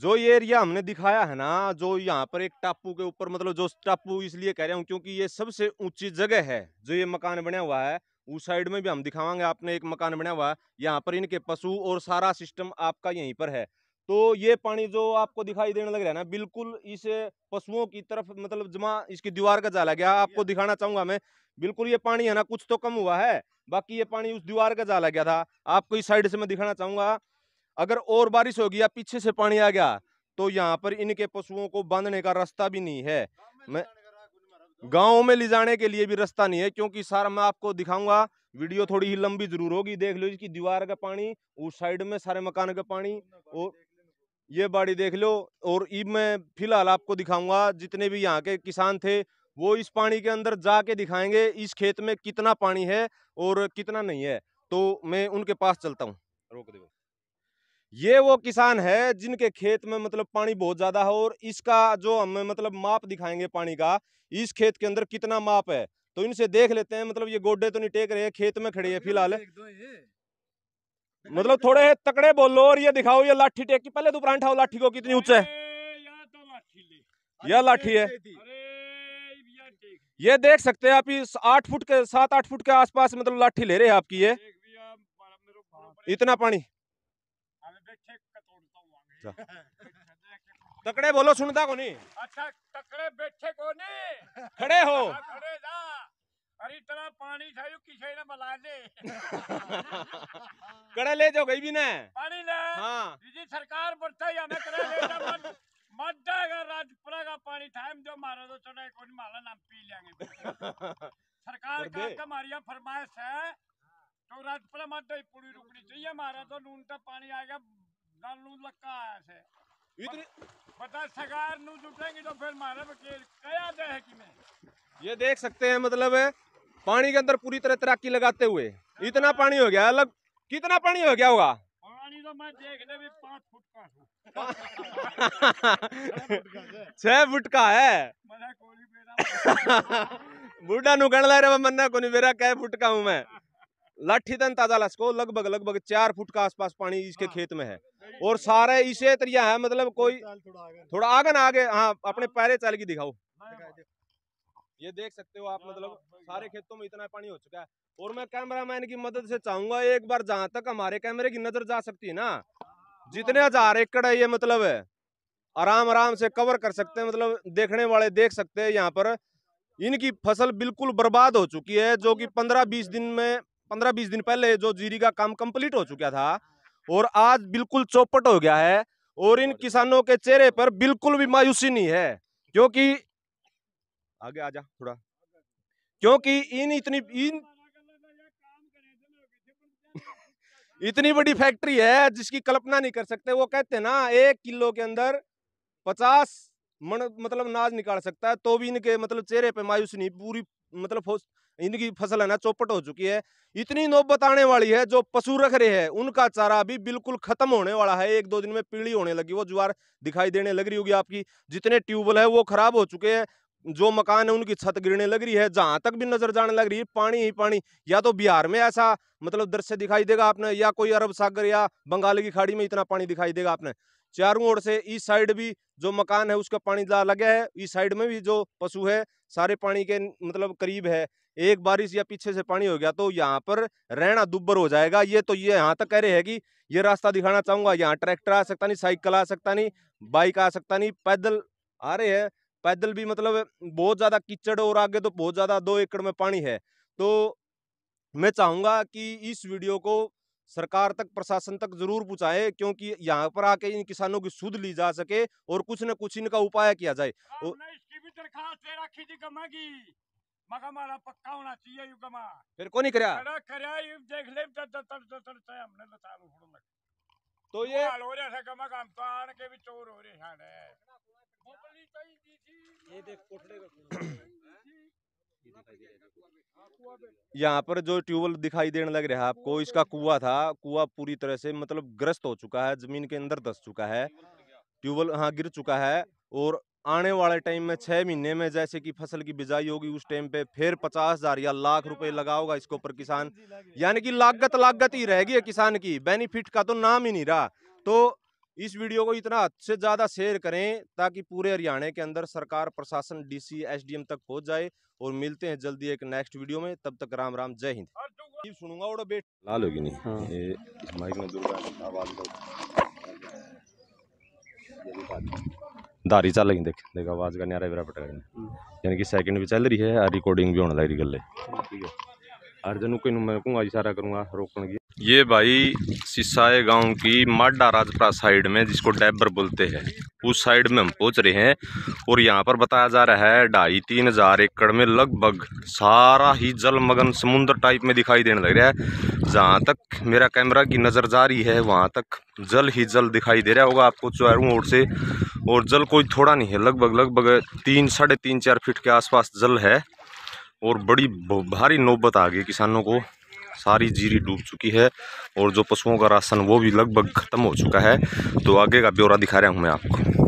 जो ये एरिया हमने दिखाया है ना जो यहाँ पर एक टापू के ऊपर मतलब जो टापू इसलिए कह रहा हूँ क्योंकि ये सबसे ऊँची जगह है जो ये मकान बना हुआ है उस साइड में भी हम दिखावांगे आपने एक मकान बना हुआ है यहाँ पर इनके पशु और सारा सिस्टम आपका यहीं पर है। तो ये पानी जो आपको दिखाई देने लग रहा है ना बिल्कुल इस पशुओं की तरफ़ मतलब जमा इसकी दीवार का जाला गया आपको दिखाना चाहूँगा मैं बिल्कुल ये पानी है ना कुछ तो कम हुआ है बाकी ये पानी उस दीवार का जाला गया था आपको इस साइड से मैं दिखाना चाहूँगा अगर और बारिश होगी या पीछे से पानी आ गया तो यहाँ पर इनके पशुओं को बांधने का रास्ता भी नहीं है। मैं गाँव में ले जाने के लिए भी रास्ता नहीं है क्योंकि सारा मैं आपको दिखाऊँगा वीडियो थोड़ी ही लंबी ज़रूर होगी देख लो इसकी दीवार का पानी उस साइड में सारे मकान का पानी और ये बाड़ी देख लो और ई मैं फ़िलहाल आपको दिखाऊँगा जितने भी यहाँ के किसान थे वो इस पानी के अंदर जाके दिखाएँगे इस खेत में कितना पानी है और कितना नहीं है। तो मैं उनके पास चलता हूँ। रोक दे ये वो किसान है जिनके खेत में मतलब पानी बहुत ज़्यादा है और इसका जो हम मतलब माप दिखाएँगे पानी का इस खेत के अंदर कितना माप है? तो इनसे देख लेते हैं मतलब ये गोड्डे तो नहीं टेक रहे खेत में खड़े हैं फ़िलहाल। मतलब थोड़े तकड़े बोलो और ये दिखाओ ये लाठी टेक की पहले तो प्रांठा लाठी को कितनी ऊँचा है? यह लाठी है। ये देख सकते हैं आप इस आठ फुट के सात आठ फुट के आसपास मतलब लाठी ले रहे हैं आपकी ये। इतना पानी। तकड़े बोलो सुनता को नहीं अच्छा तकड़े बैठे को नहीं खड़े हो। हाँ, खड़े जा। अरे इतना पानी था किसी ने बला दे कड़े ले जाओ गई भी ना। पानी ले। हाँ। जी सरकार बढ़ता ही हमें करे ले जा मत मत जाएगा राजपुरा का पानी टाइम जो मारा तो चढ़ा कोई माला नाम पी लेंगे। सरकार कर का। हमारी फरमाइश है तो राजपुरा मत दई पूरी रुकनी चाहिए हमारा तो नून का पानी आएगा दाल नून लक्का आया से इतनी बता सरकार नू जुटेंगे तो फिर मारे वकील कया दे है कि मैं ये देख सकते हैं मतलब है पानी के अंदर पूरी तरह तैराकी लगाते हुए इतना पानी हो गया अलग कितना पानी हो गया होगा पानी तो मैं देखने भी पाँच फुट का छह फुट का है बूढ़ा नु गण ला रहा मन्ना को नहीं मेरा कै फुट का हूँ मैं लाठी तन ताज़ा लसको लगभग लगभग चार फुट का आसपास पानी इसके खेत में है। और सारे इसे तरिया है मतलब कोई थोड़ा आगे। ना आगे हाँ अपने पैरे चाल की दिखाओ। ये देख सकते हो आप मतलब सारे खेतों में इतना पानी हो चुका है। और मैं कैमरामैन की मदद से चाहूँगा एक बार जहाँ तक हमारे कैमरे की नज़र जा सकती है ना जितने हज़ार एकड़ है ये मतलब है आराम आराम से कवर कर सकते हैं मतलब देखने वाले देख सकते हैं यहाँ पर। इनकी फ़सल बिल्कुल बर्बाद हो चुकी है जो कि पंद्रह बीस दिन में पंद्रह बीस दिन पहले जो जीरी का काम कंप्लीट हो चुका था और आज बिल्कुल चौपट हो गया है और इन किसानों के चेहरे पर बिल्कुल भी मायूसी नहीं है क्योंकि आगे आजा थोड़ा। क्योंकि इन इतनी इन इतनी बड़ी फैक्ट्री है जिसकी कल्पना नहीं कर सकते वो कहते हैं ना एक किलो के अंदर पचास मन मतलब नाज निकाल सकता है तो भी इनके मतलब चेहरे पे मायूस नहीं पूरी मतलब इनकी फ़सल है ना, चौपट हो चुकी है। इतनी नौबत आने वाली है, जो पशु रख रहे हैं, उनका चारा भी बिल्कुल खत्म होने वाला है। एक दो दिन में पीली होने लगी, वो ज्वार दिखाई देने लग रही होगी आपकी। जितने ट्यूबवेल है, वो खराब हो चुके हैं। जो मकान है, उनकी छत गिरने लग रही है, जहाँ तक भी नज़र जाने लग रही है, पानी ही पानी। या तो बिहार में ऐसा मतलब दृश्य दिखाई देगा आपने, या कोई अरब सागर या बंगाल की खाड़ी में इतना पानी दिखाई देगा आपने। चारों ओर से इस साइड भी जो मकान है, उसका पानी लगा है। इस साइड में भी जो पशु है, सारे पानी के मतलब करीब है। एक बारिश या पीछे से पानी हो गया तो यहाँ पर रहना दुब्बर हो जाएगा। ये तो ये यहाँ तक कह रहे हैं कि ये रास्ता दिखाना चाहूँगा। यहाँ ट्रैक्टर आ सकता नहीं, साइकिल आ सकता नहीं, बाइक आ सकता नहीं, पैदल आ रहे हैं। पैदल भी मतलब बहुत ज़्यादा कीचड़ और आगे तो बहुत ज़्यादा दो एकड़ में पानी है। तो मैं चाहूँगा कि इस वीडियो को सरकार तक प्रशासन तक ज़रूर पहुँचाए क्योंकि यहाँ पर आके इन किसानों की सुध ली जा सके और कुछ न कुछ इनका उपाय किया जाए। इसकी भी दरखास्त रखी थी गमा की। मगर हमारा पक्का होना चाहिए फिर कौन नहीं कराया तो तो ये ये हो रहा है गमा का तो आन के भी चोर हो रहे हैं। मोबली ही दी थी। ये देख कोठड़े। यहाँ पर जो ट्यूबवेल दिखाई देने लग रहा है आपको इसका कुआँ था कुआ पूरी तरह से मतलब ग्रस्त हो चुका है ज़मीन के अंदर धस चुका है। ट्यूबवेल हाँ गिर चुका है और आने वाले टाइम में छह महीने में जैसे कि फ़सल की बिजाई होगी उस टाइम पे फिर पचास हज़ार या लाख रुपए लगाओगा इसके ऊपर किसान। यानी कि लागत लागत ही रहेगी किसान की बेनिफिट का तो नाम ही नहीं रहा। तो इस वीडियो को इतना हद से ज़्यादा शेयर करें ताकि पूरे हरियाणा के अंदर सरकार प्रशासन डीसी एसडीएम तक पहुँच जाए और मिलते हैं जल्दी एक नेक्स्ट वीडियो में। तब तक राम राम जय हिंद। सुनूँगा और बेट लाल होगी नहीं। हाँ। ये माइक में दुर्गा आवाज़ दारी चल रही देख देख आवाज़ का न्यारा बेरा पटा यानी कि सेकंड भी चल रही है और रिकॉर्डिंग भी होने लग रही गले। ठीक है। अर्जन को मैं कहूँगा इशारा करूँगा रोकने की। ये भाई सिसाए गाँव की माडा राजपुरा साइड में जिसको डैबर बोलते हैं। उस साइड में हम पहुँच रहे हैं और यहाँ पर बताया जा रहा है ढाई तीन हज़ार एकड़ में लगभग सारा ही जलमग्न समुद्र टाइप में दिखाई देने लग रहा है। जहाँ तक मेरा कैमरा की नज़र जा रही है, वहाँ तक जल ही जल दिखाई दे रहा होगा आपको चारों ओर से। और जल कोई थोड़ा नहीं है, लगभग लगभग तीन, साढ़े तीन, चार फीट के आसपास जल है। और बड़ी भारी नौबत आ गई किसानों को। सारी जीरी डूब चुकी है और जो पशुओं का राशन, वो भी लगभग ख़त्म हो चुका है। तो आगे का ब्यौरा दिखा रहा हूँ मैं आपको।